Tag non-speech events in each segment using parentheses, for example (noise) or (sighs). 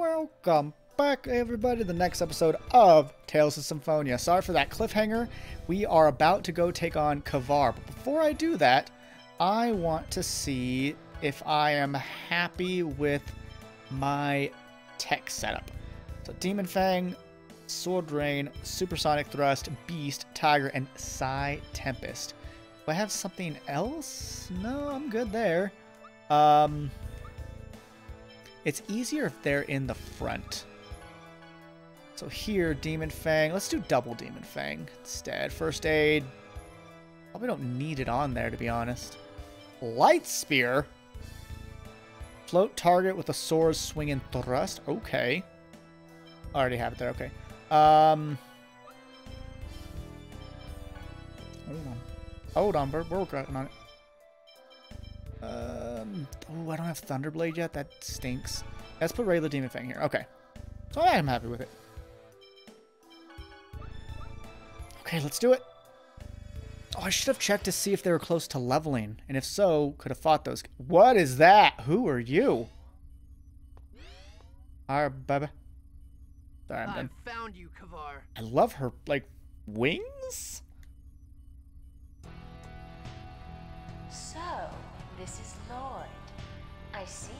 Welcome back, everybody, to the next episode of Tales of Symphonia. Sorry for that cliffhanger. We are about to go take on Kvar. But before I do that, I want to see if I am happy with my tech setup. So Demon Fang, Sword Rain, Supersonic Thrust, Beast, Tiger, and Psi Tempest. Do I have something else? No, I'm good there. Um, it's easier if they're in the front. So here, Demon Fang. Let's do double Demon Fang instead. First aid. Probably don't need it on there, to be honest. Light Spear. Float target with a sword swing and thrust. Okay. Already have it there. Okay. Um. Hold on. Hold on. We're, we're working on it. Um. Oh, I don't have Thunderblade yet. That stinks. Let's put regular Demon Fang here. Okay. So I am happy with it. Okay, let's do it. Oh, I should have checked to see if they were close to leveling. And if so, could have fought those. What is that? Who are you? Alright, baby. Sorry, I'm I found you, Kvar. I love her, like, wings? So, this is Lloyd. I see.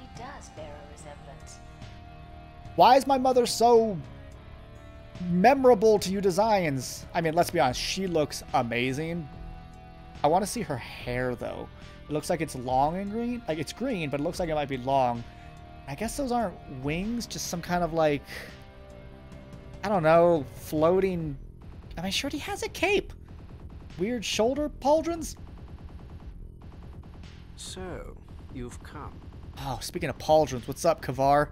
He does bear a resemblance. Why is my mother so memorable to you Desians? I mean, let's be honest, she looks amazing. I want to see her hair, though. It looks like it's long and green. Like, it's green, but it looks like it might be long. I guess those aren't wings, just some kind of, like, I don't know, floating... Am I mean, sure, he has a cape. Weird shoulder pauldrons? So, you've come. Oh, speaking of pauldrons, what's up, Kvar?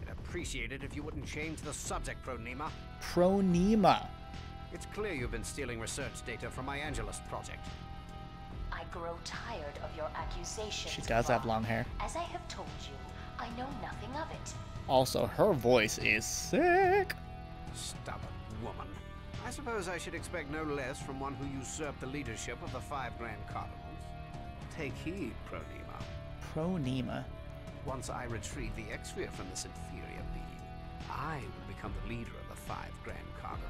I'd appreciate it if you wouldn't change the subject, Pronyma. Pronyma. It's clear you've been stealing research data from my Angelus project. I grow tired of your accusations. She does have long hair. As I have told you, I know nothing of it. Also, her voice is sick. Stubborn woman. I suppose I should expect no less from one who usurped the leadership of the five Grand Cardinals. Take heed, Pronyma. Pronyma. Once I retrieve the Exsphere from this inferior being, I will become the leader of the five Grand Cardinals.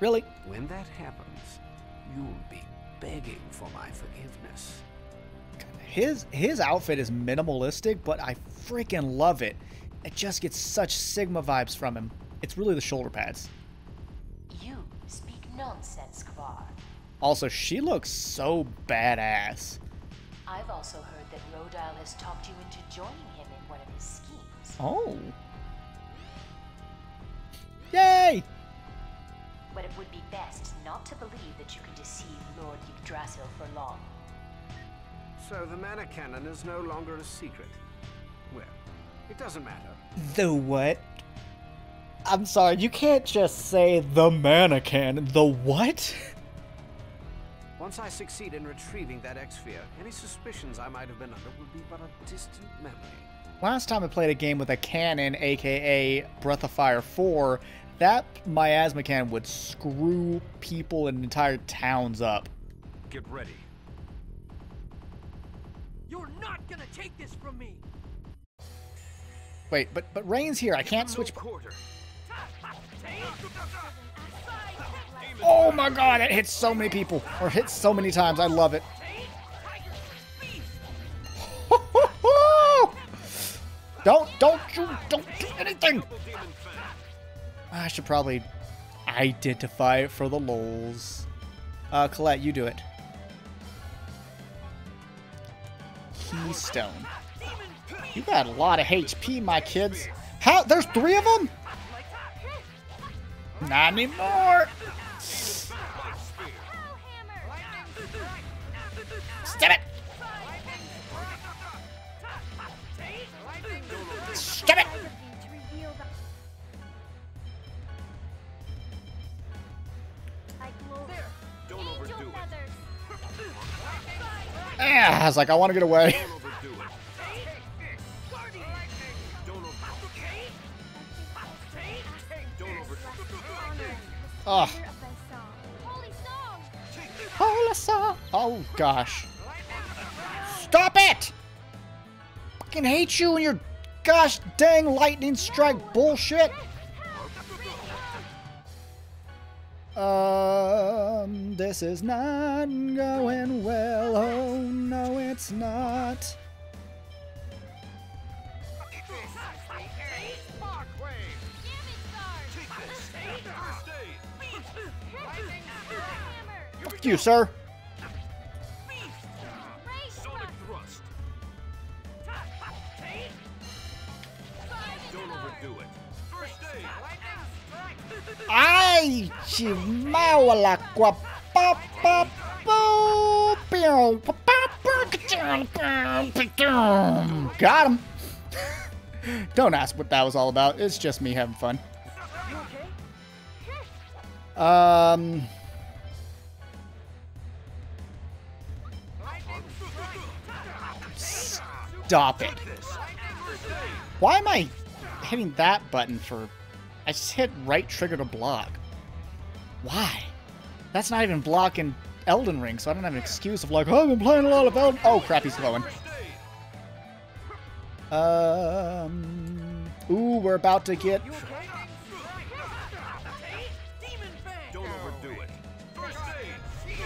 Really? When that happens, you'll be begging for my forgiveness. His his outfit is minimalistic, but I freaking love it. It just gets such Sigma vibes from him. It's really the shoulder pads. You speak nonsense, Kvar. Also, she looks so badass. I've also heard that Rodyle has talked you into joining him in one of his schemes. Oh. Yay! But it would be best not to believe that you can deceive Lord Yggdrasil for long. So the mana cannon is no longer a secret. Well, it doesn't matter. The what? I'm sorry, you can't just say the mannequin. The what? (laughs) Once I succeed in retrieving that Exsphere, any suspicions I might have been under will be but a distant memory. Last time I played a game with a cannon, aka Breath of Fire 4, that miasma cannon would screw people and entire towns up. Get ready. You're not gonna take this from me. Wait, but but Raine's here. I can't switch. quarter. (laughs) Oh my god, it hits so many people. Or hits so many times. I love it. (laughs) don't, don't you, don't do anything. I should probably identify it for the lols. Uh, Colette, you do it. Keystone. You got a lot of HP, my kids. How? There's three of them? Not anymore. Stop it! Don't overdo it. Ah, I was like, I want to get away. Don't overdo it. Don't over- Don't overdo it. Oh. Hola, song. Oh gosh. Stop it! I Fucking hate you and your gosh dang lightning strike bullshit. Um, this is not going well. Oh no, it's not. Fuck you, sir. Pa, ka-chum, ka-chum, ka-chum. Got him. (laughs) Don't ask what that was all about. It's just me having fun. Um. Stop it. Why am I hitting that button for... I just hit right trigger to block. Why? That's not even blocking Elden Ring, so I don't have an excuse of like, oh, I've been playing a lot of Elden... Oh, crap, he's going. Um... Ooh, we're about to get... Don't overdo it. First aid.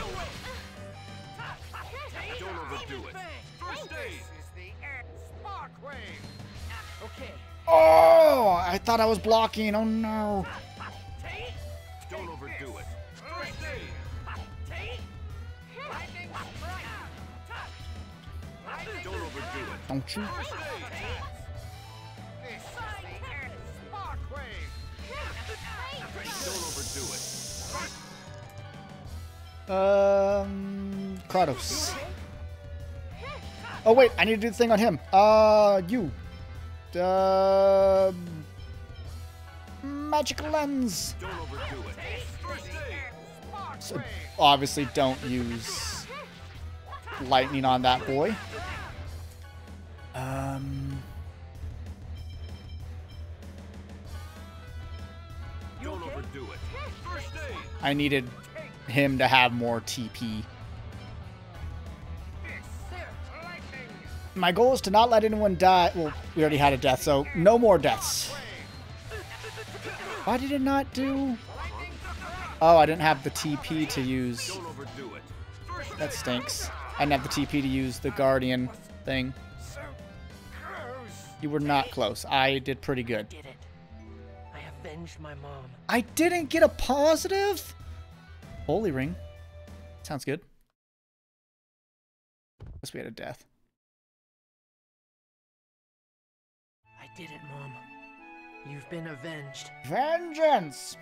Don't overdo it. First aid. Okay. Oh, I thought I was blocking. Oh, no. Don't it. First aid. Don't overdo it. Don't you? Don't overdo it. Um... Kratos. Oh, wait, I need to do the thing on him. Uh, you. Uh... Magic lens. Don't overdo it. First aid. So obviously don't use lightning on that boy. Um, Don't overdo it. First aid. I needed him to have more TP. My goal is to not let anyone die. Well, we already had a death, so no more deaths. Why did it not do? Oh, I didn't have the TP to use. Don't overdo it. First That stinks. I didn't have the TP to use the Guardian thing. You were not close. I did pretty good. I avenged my mom. I didn't get a positive? Holy ring. Sounds good. Guess we had a death. I did it, Mom. You've been avenged. Vengeance!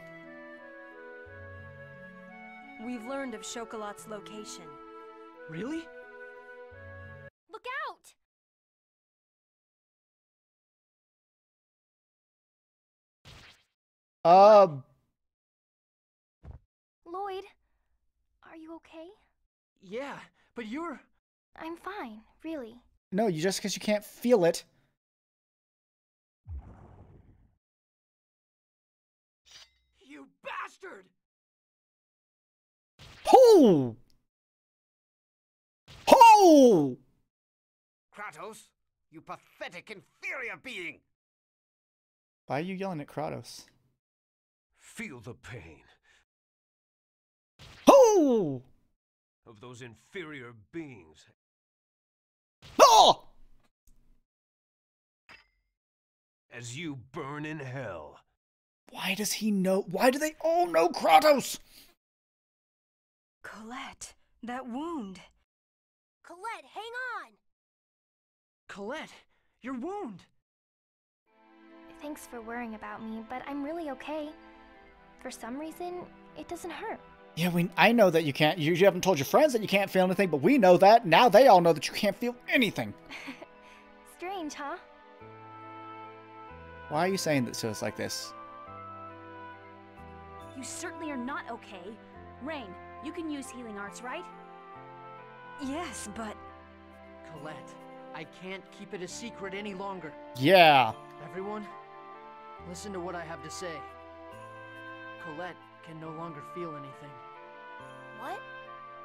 We've learned of Chocolat's location. Really? Look out! Uh, Lloyd, are you okay? Yeah, but you're. I'm fine, really. no, you just because you can't feel it. You bastard! Ho! Ho! Kratos, you pathetic, inferior being! Why are you yelling at Kratos? Feel the pain Ho! of those inferior beings. Oh! As you burn in hell. Why does he know? Why do they all know Kratos? Colette, that wound. Colette, hang on! Colette, your wound! Thanks for worrying about me, but I'm really okay. For some reason, it doesn't hurt. Yeah, we. I know that you can't. You, you haven't told your friends that you can't feel anything, but we know that. Now they all know that you can't feel anything. (laughs) Strange, huh? Why are you saying this to us like this? You certainly are not okay. Raine, you can use healing arts, right? Yes, but Colette, I can't keep it a secret any longer. Yeah. Everyone, listen to what I have to say. Colette can no longer feel anything. What?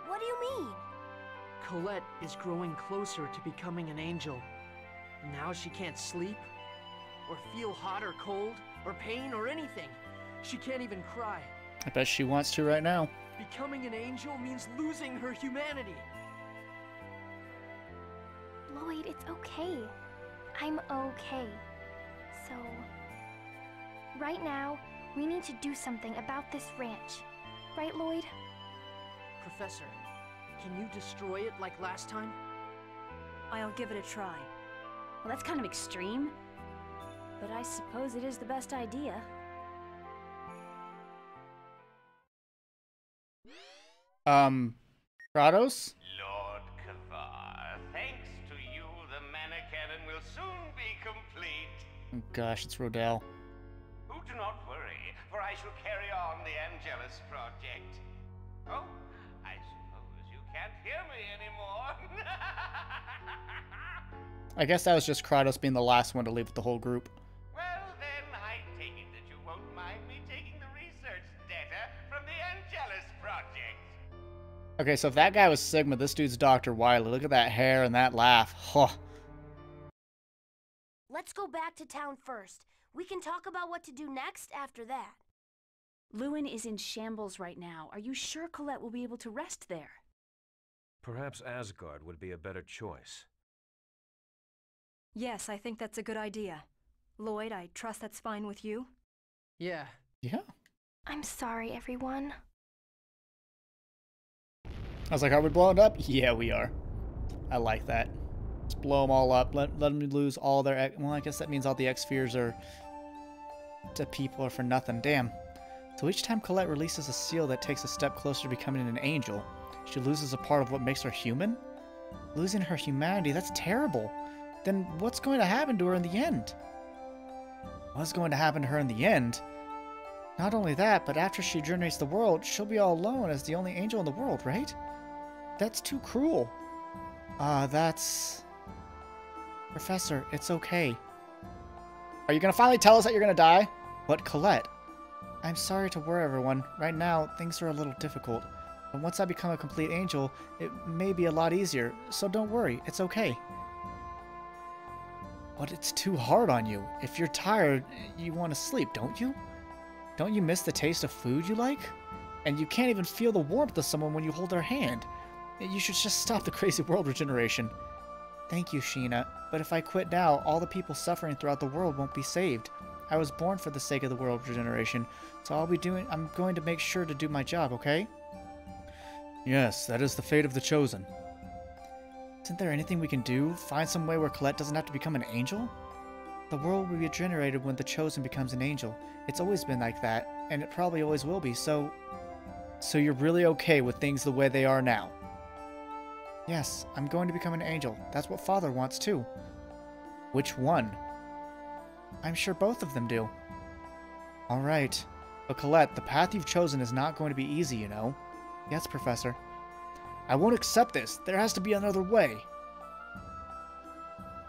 What do you mean? Colette is growing closer to becoming an angel. Now she can't sleep or feel hot or cold, or pain or anything. She can't even cry. I bet she wants to right now. Becoming an angel means losing her humanity. Lloyd, it's okay. I'm okay. So, right now, we need to do something about this ranch. Right, Lloyd? Professor, can you destroy it like last time? I'll give it a try. Well, that's kind of extreme. But I suppose it is the best idea. Um, Kratos? Lord Kvar, thanks to you, the Mana Cannon will soon be complete. Oh, gosh, it's Rodell. Oh, do not worry, for I shall carry on the Angelus project. Oh, I suppose you can't hear me anymore. (laughs) I guess that was just Kratos being the last one to leave with the whole group. Okay, so if that guy was Sigma, this dude's Dr. Wily. Look at that hair and that laugh. Huh. Let's go back to town first. We can talk about what to do next after that. Luin is in shambles right now. Are you sure Colette will be able to rest there? Perhaps Asgard would be a better choice. Yes, I think that's a good idea. Lloyd, I trust that's fine with you? Yeah. Yeah. I'm sorry, everyone. I was like, are we blowing up? Yeah, we are. I like that. Let's blow them all up. Let, let them lose all their... Well, I guess that means all the Exspheres are... To people are for nothing. Damn. So each time Colette releases a seal that takes a step closer to becoming an angel, she loses a part of what makes her human? Losing her humanity, that's terrible. Then what's going to happen to her in the end? What's going to happen to her in the end? Not only that, but after she generates the world, she'll be all alone as the only angel in the world, right? That's too cruel. Uh, that's... Professor, it's okay. Are you gonna finally tell us that you're gonna die? But Colette, I'm sorry to worry everyone. Right now, things are a little difficult. But once I become a complete angel, it may be a lot easier. So don't worry, it's okay. But it's too hard on you. If you're tired, you want to sleep, don't you? Don't you miss the taste of food you like? And you can't even feel the warmth of someone when you hold their hand. You should just stop the (laughs) crazy world regeneration. Thank you, Sheena. But if I quit now, all the people suffering throughout the world won't be saved. I was born for the sake of the world regeneration, so I'll be doing I'm going to make sure to do my job, okay? Yes, that is the fate of the chosen. Isn't there anything we can do? Find some way where Colette doesn't have to become an angel? The world will be regenerated when the chosen becomes an angel. It's always been like that, and it probably always will be, so... So you're really okay with things the way they are now? Yes, I'm going to become an angel. That's what Father wants too. Which one? I'm sure both of them do. Alright. But Colette, the path you've chosen is not going to be easy, you know. Yes, Professor. I won't accept this. There has to be another way.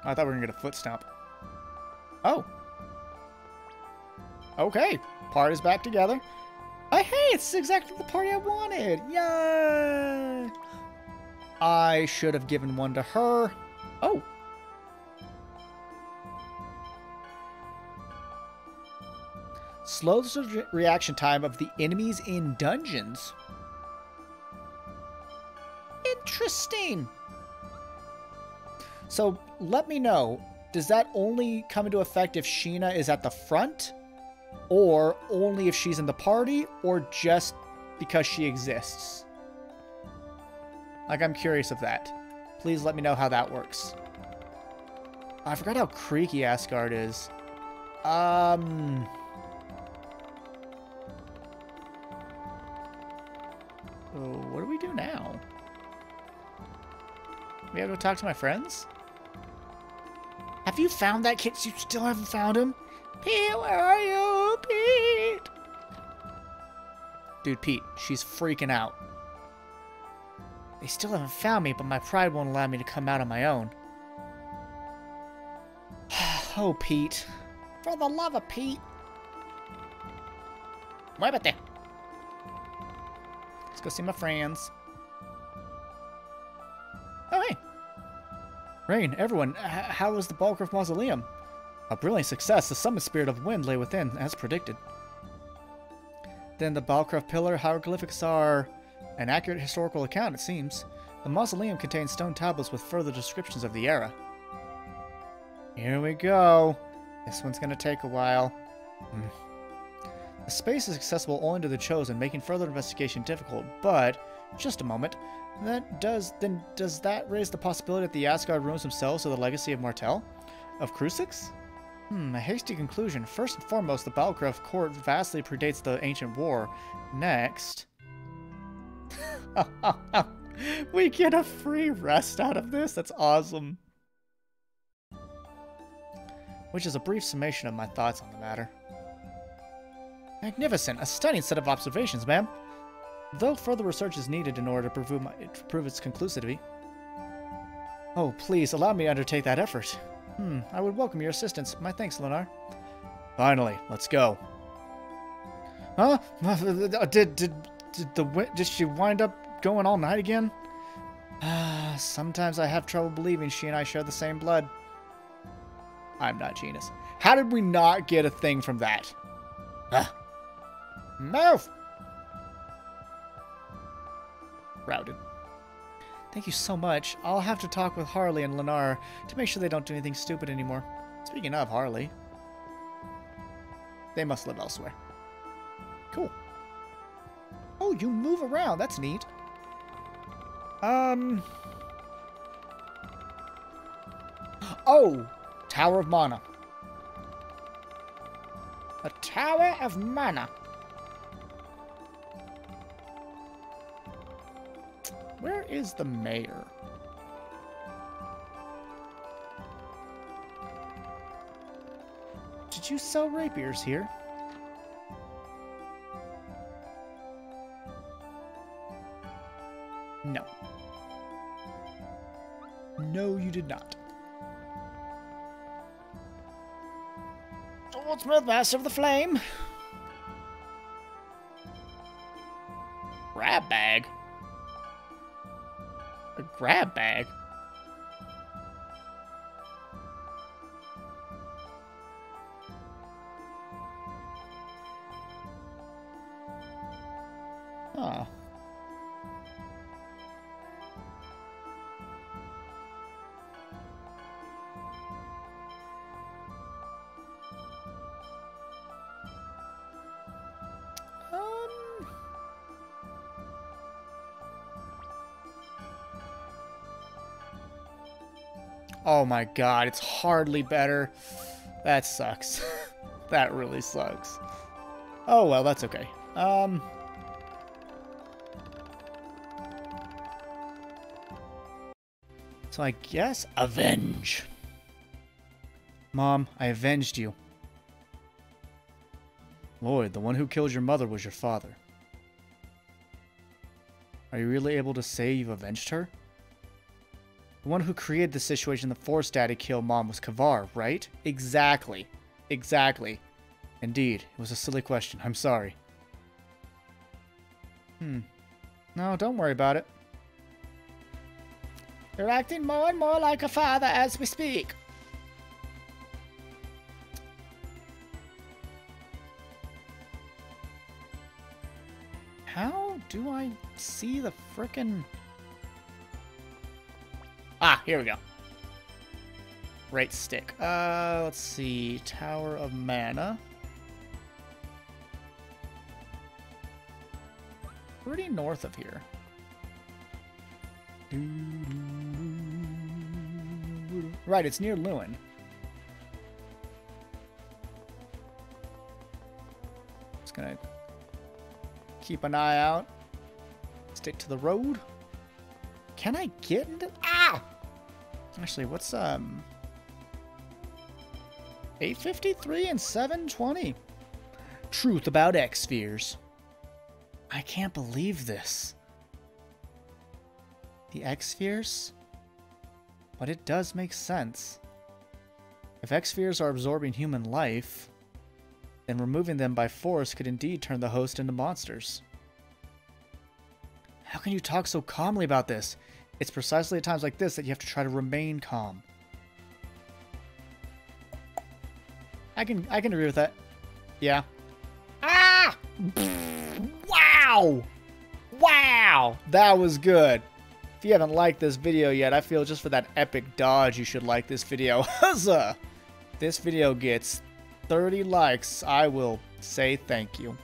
I thought we were going to get a foot stomp. Oh. Okay. Party's back together. Oh, hey, it's exactly the party I wanted. Yay! I should have given one to her. Oh. Slows the re- reaction time of the enemies in dungeons. Interesting. So let me know, does that only come into effect if Sheena is at the front? Or only if she's in the party? Or just because she exists? Like, I'm curious of that. Please let me know how that works. I forgot how creaky Asgard is. Um... So, what do we do now? We gotta go talk to my friends? Have you found that kid? You still haven't found him? Pete, where are you? Pete! Dude, Pete, she's freaking out. They still haven't found me, but my pride won't allow me to come out on my own. (sighs) oh, Pete. For the love of Pete. Muévete. Let's go see my friends. Raine, everyone, how was the Balacruf Mausoleum? A brilliant success. The summon spirit of wind lay within, as predicted. Then the Balacruf pillar hieroglyphics are an accurate historical account, it seems. The mausoleum contains stone tablets with further descriptions of the era. Here we go. This one's gonna take a while. Hmm. The space is accessible only to the chosen, making further investigation difficult, but just a moment. That does then does that raise the possibility that the Asgard ruins themselves are the legacy of Martel? Of Crucix? Hmm, a hasty conclusion. First and foremost, the Balacruf court vastly predates the ancient war. Next. (laughs) we get a free rest out of this. That's awesome. Which is a brief summation of my thoughts on the matter. Magnificent. A stunning set of observations, ma'am. Though further research is needed in order to prove, my, to prove its conclusivity. Oh, please, allow me to undertake that effort. Hmm, I would welcome your assistance. My thanks, Linar. Finally, let's go. Huh? Did, did, did, the, did she wind up going all night again? Ah, sometimes I have trouble believing she and I share the same blood. I'm not genius. How did we not get a thing from that? Ah. Move! Routed. Thank you so much. I'll have to talk with Harley and Linar to make sure they don't do anything stupid anymore. Speaking of Harley, they must live elsewhere. Cool. Oh, you move around. That's neat. Um. Oh, Tower of Mana. A Tower of Mana. Where is the mayor? Did you sell rapiers here? No. No, you did not. Swordsmith, Master of the Flame. Oh my god, it's hardly better. That sucks. (laughs) that really sucks. Oh well, that's okay. Um... So I guess avenge. Mom, I avenged you. Lloyd, the one who killed your mother was your father. Are you really able to say you've avenged her? The one who created the situation that forced Daddy to kill Mom was Kvar, right? Exactly. Exactly. Indeed, it was a silly question. I'm sorry. Hmm. No, don't worry about it. You're acting more and more like a father as we speak. How do I see the frickin'... Here we go. Right stick. Uh, let's see. Tower of Mana. Pretty north of here. Right, it's near Luin. Just gonna keep an eye out. Stick to the road. Can I get into... Actually, what's, um... 853 and 720. Truth about Exspheres. I can't believe this. The Exspheres? But it does make sense. If Exspheres are absorbing human life, then removing them by force could indeed turn the host into monsters. How can you talk so calmly about this? It's precisely at times like this that you have to try to remain calm. I can I can agree with that. Yeah. Ah! Wow! Wow! That was good. If you haven't liked this video yet, I feel just for that epic dodge, you should like this video. (laughs) Huzzah! This video gets 30 likes. I will say thank you.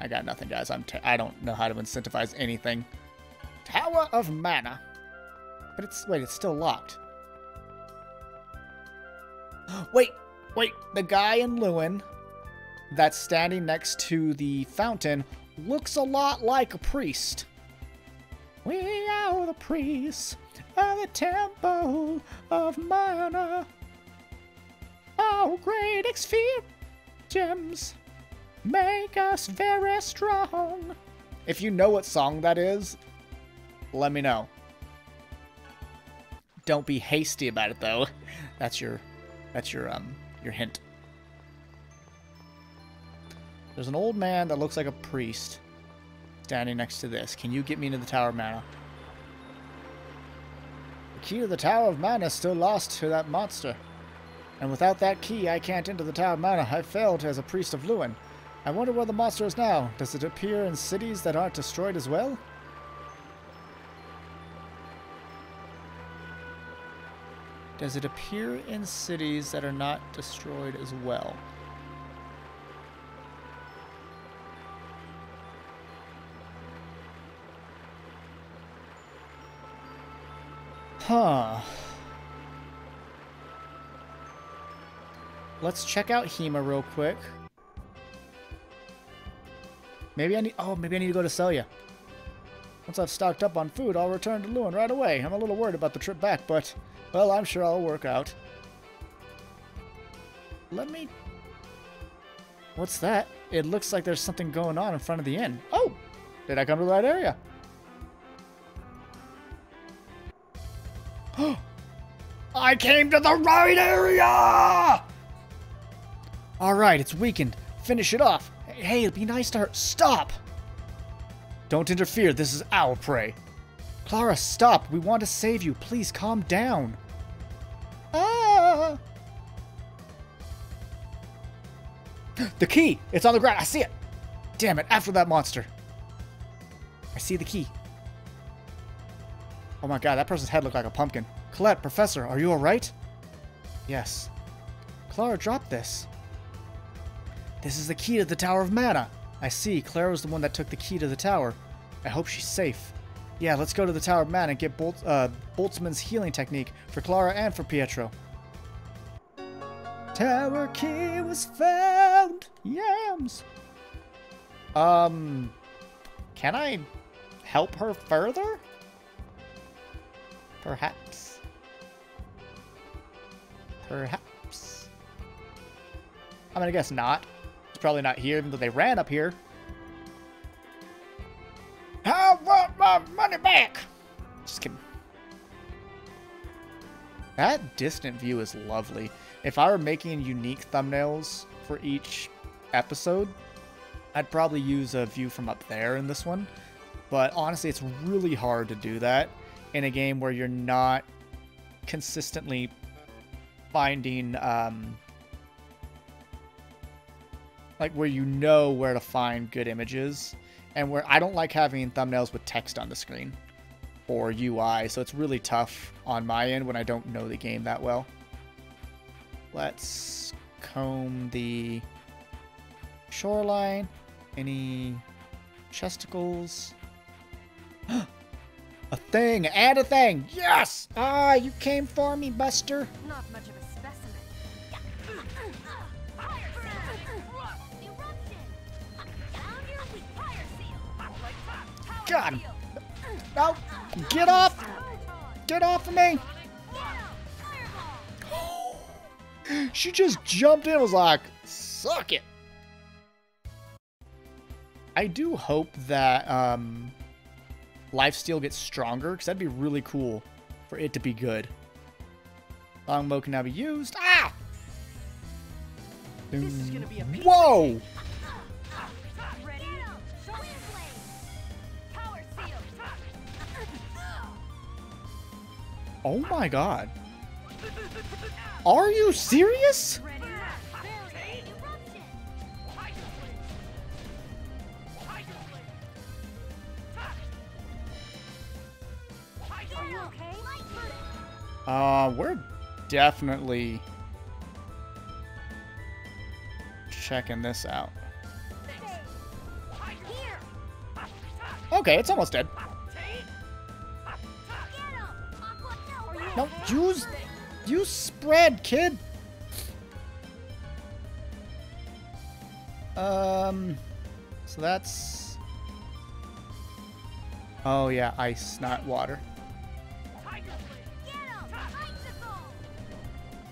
I got nothing, guys. I'm t I don't know how to incentivize anything. Tower of Mana. But it's... Wait, it's still locked. (gasps) wait! Wait! The guy in Luin that's standing next to the fountain looks a lot like a priest. We are the priests of the temple of mana. Our great sphere gems make us very strong. If you know what song that is, let me know. Don't be hasty about it though. That's your that's your um your hint. There's an old man that looks like a priest standing next to this. Can you get me into the Tower of Mana? The key to the Tower of Mana is still lost to that monster. And without that key, I can't enter the Tower of Mana. I failed as a priest of Luin. I wonder where the monster is now. Does it appear in cities that aren't destroyed as well? Does it appear in cities that are not destroyed as well? Huh. Let's check out Hima real quick. Maybe I need... Oh, maybe I need to go to Sellia. Once I've stocked up on food, I'll return to Luin right away. I'm a little worried about the trip back, but... Well, I'm sure I'll work out. Let me... What's that? It looks like there's something going on in front of the inn. Oh! Did I come to the right area? (gasps) I came to the right area! Alright, it's weakened. Finish it off. Hey, it'd be nice to her. Stop! Don't interfere. This is our prey. Clara, stop. We want to save you. Please calm down. The key! It's on the ground. I see it. Damn it. After that monster. I see the key. Oh my god, that person's head looked like a pumpkin. Colette, Professor, are you alright? Yes. Clara dropped this. This is the key to the Tower of Mana. I see. Clara was the one that took the key to the tower. I hope she's safe. Yeah, let's go to the Tower of Mana and get Bolt, uh, Boltzmann's healing technique for Clara and for Pietro. Tower key was found! Yams! Um, can I help her further? Perhaps. Perhaps. I'm gonna guess not. It's probably not here, even though they ran up here. Want my money back! Just kidding. That distant view is lovely. If I were making unique thumbnails for each episode, I'd probably use a view from up there in this one. But honestly, it's really hard to do that in a game where you're not consistently finding um, like where you know where to find good images and where I don't like having thumbnails with text on the screen or UI so it's really tough on my end when I don't know the game that well let's comb the shoreline any chesticles (gasps) A thing! Add a thing! Yes! Ah, you came for me, Buster! Not much of Got him! No! Get off! Get off of me! she just jumped in and was like, suck it! I do hope that, um, lifesteal gets stronger, because that'd be really cool for it to be good. Longbow can now be used. Ah! This is gonna be a Whoa! Oh my god. Are you serious? Uh, we're definitely checking this out. Okay, it's almost dead. No, use, use spread, kid. Um, so that's. Oh yeah, ice, not water.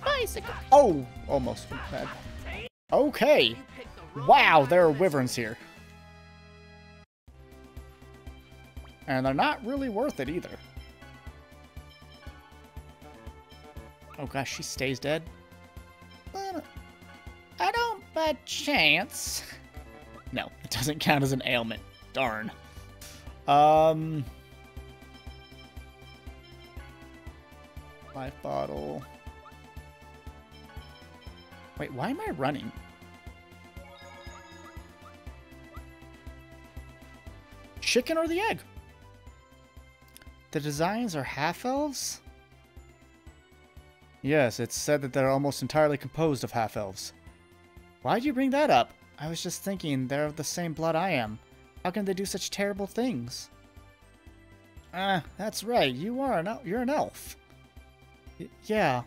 Bicycle. Oh, almost bad. Okay. Wow, there are wyverns here. And they're not really worth it either. Oh gosh, she stays dead. I don't by chance. No, it doesn't count as an ailment. Darn. Um. Life bottle. Wait, why am I running? Chicken or the egg? The Desians are half-elves? Yes, it's said that they're almost entirely composed of half-elves. Why'd you bring that up? I was just thinking they're of the same blood I am. How can they do such terrible things? Ah, that's right. You are an you're an elf. Y- yeah.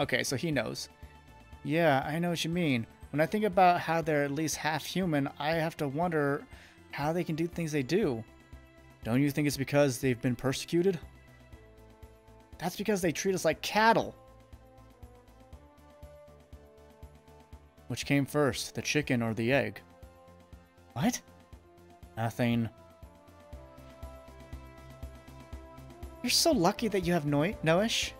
Okay, so he knows. Yeah, I know what you mean. When I think about how they're at least half human, I have to wonder how they can do things they do. Don't you think it's because they've been persecuted? That's because they treat us like cattle. Which came first, the chicken or the egg? What? Nothing. You're so lucky that you have Noi- Noishe.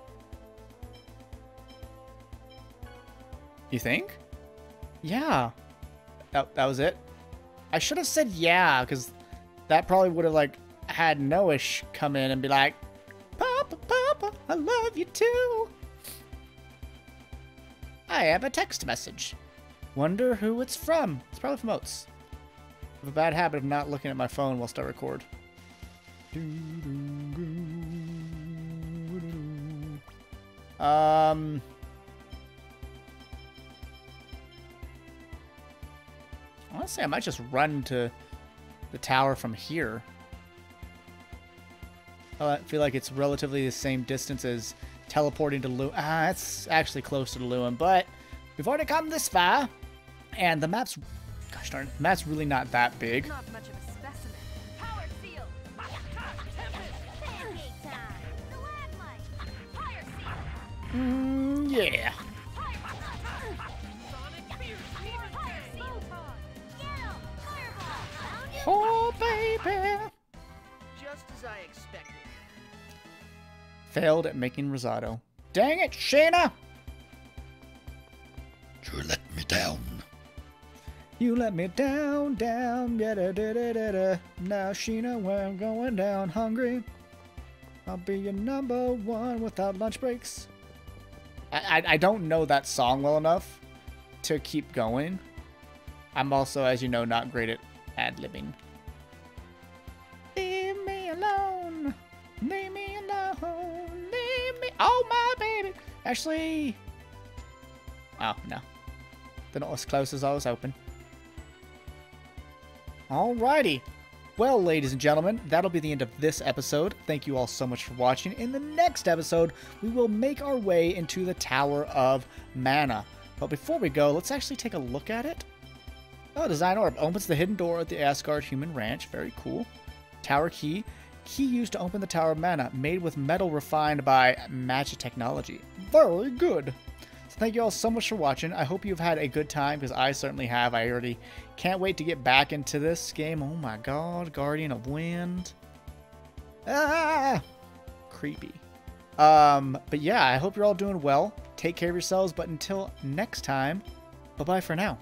You think? Yeah. That, that was it? I should have said yeah, because that probably would have, like, had Noishe come in and be like, Papa, Papa, I love you too. I have a text message. Wonder who it's from. It's probably from Oates. I have a bad habit of not looking at my phone whilst I record. Um. Honestly, I might just run to the tower from here. I feel like it's relatively the same distance as teleporting to Lu. Ah, it's actually closer to Luin, but we've already come this far, and the map's, gosh darn, the map's really not that big. Not much of a specimen. Power seal! Pancake time! Stalagmite! Fire seal! Mm, yeah. Oh, baby. Just as I expected. Failed at making risotto. Dang it, Shayna! You let me down. You let me down, down, da da da da da da. Now, Sheena, when I'm going down hungry, I'll be your number one without lunch breaks. I, I, I don't know that song well enough to keep going. I'm also, as you know, not great at ad libbing. Leave me alone. Leave me alone. Leave me. Oh, my baby. Actually. Oh, no. They're not as close as I was hoping. Alrighty. Well, ladies and gentlemen, that'll be the end of this episode. Thank you all so much for watching. In the next episode, we will make our way into the Tower of Mana. But before we go, let's actually take a look at it. Oh, Desian Orb opens the hidden door at the Asgard Human Ranch. Very cool. Tower Key. Key used to open the Tower of Mana, made with metal refined by magic technology. Very good. Thank you all so much for watching. I hope you've had a good time, because I certainly have. I already can't wait to get back into this game. Oh my god, Guardian of Wind. Ah! Creepy. Um, but yeah, I hope you're all doing well. Take care of yourselves, but until next time, bye-bye for now.